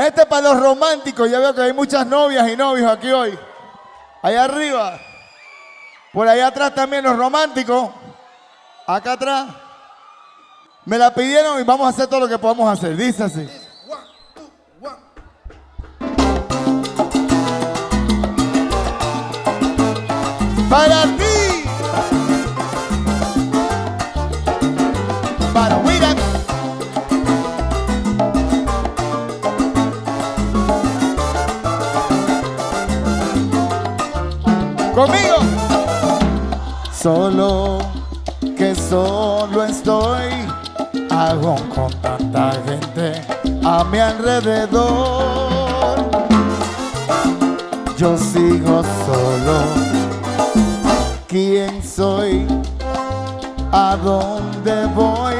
Este es para los románticos. Ya veo que hay muchas novias y novios aquí hoy. Allá arriba. Por allá atrás también los románticos. Acá atrás. Me la pidieron y vamos a hacer todo lo que podamos hacer. Dice así. Para ti. Conmigo. Solo que solo estoy, hago con tanta gente a mi alrededor. Yo sigo solo. ¿Quién soy? ¿A dónde voy?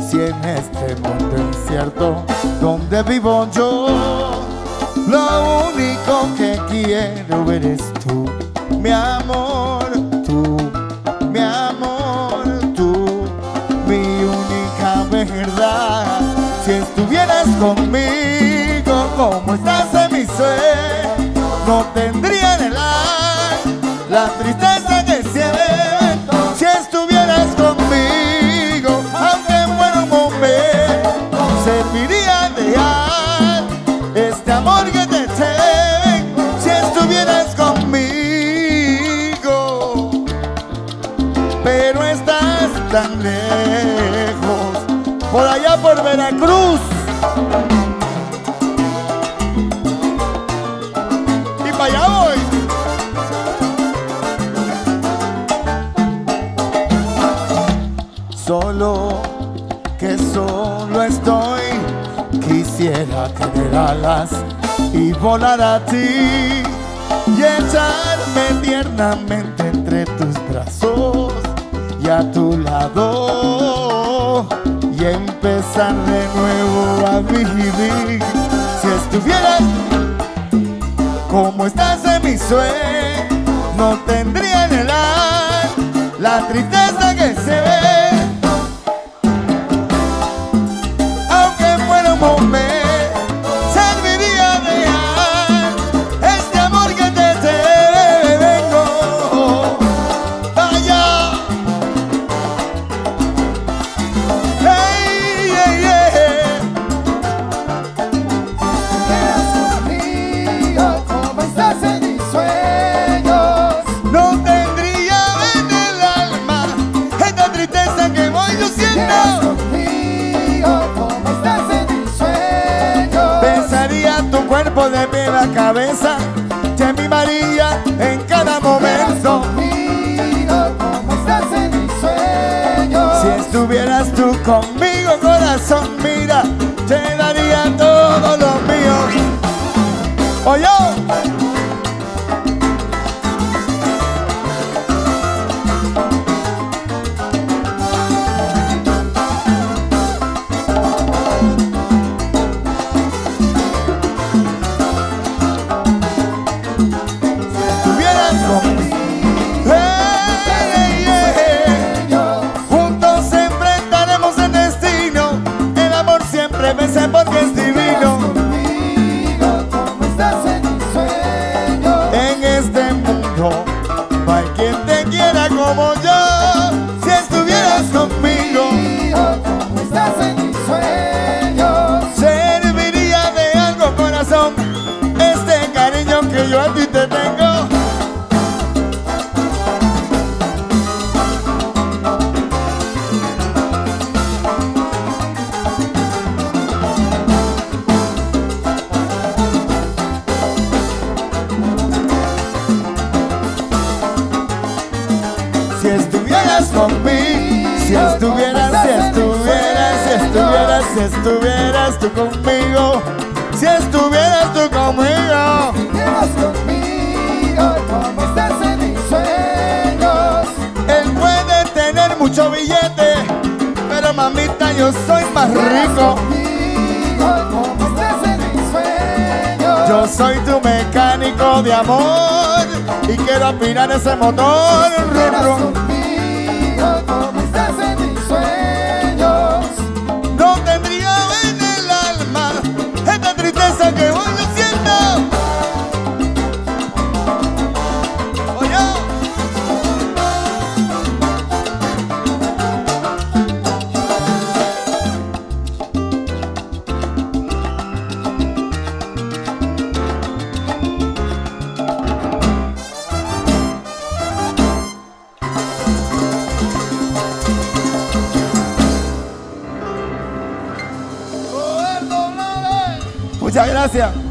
Si en este mundo incierto donde vivo yo, lo único que quiero eres tú, mi amor, tú, mi amor, tú, mi única verdad. Si estuvieras conmigo como estás en mi ser, no tendría en el ar la tristeza que tan lejos, por allá por Veracruz. Y para allá voy. Solo que solo estoy, quisiera tener alas y volar a ti y echarme tiernamente entre tus brazos y a tu lado y empezar de nuevo a vivir. Si estuvieras como estás en mi sueño, no tendría en el ar la tristeza que se ve. De pie a cabeza, te mimaría en cada momento. conmigo como estás en mis sueños. Si estuvieras tú conmigo, corazón, mira, te daría todo lo mío. Oye, como yo. Si estuvieras conmigo, como estás en mis sueños. serviría de algo, corazón. Este cariño que yo a ti te tengo. Si estuvieras tú conmigo, si estuvieras tú conmigo, Quedas conmigo como estás en mis sueños. él puede tener mucho billete, pero mamita yo soy más rico. Conmigo como estás en mis sueños. Yo soy tu mecánico de amor y quiero afinar ese motor. Muchas gracias.